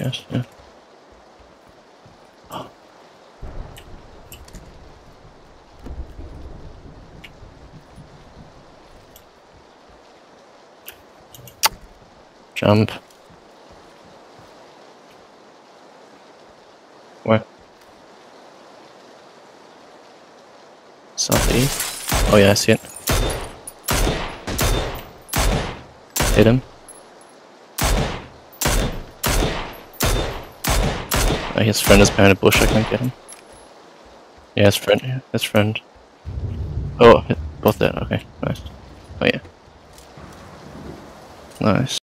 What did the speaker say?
Yes. Oh. Jump. Where? Southeast? Oh yeah, I see it. Hit him. His friend is behind a bush, I can't get him. Yeah, his friend, his friend. Oh, both dead, okay, nice. Oh yeah. Nice.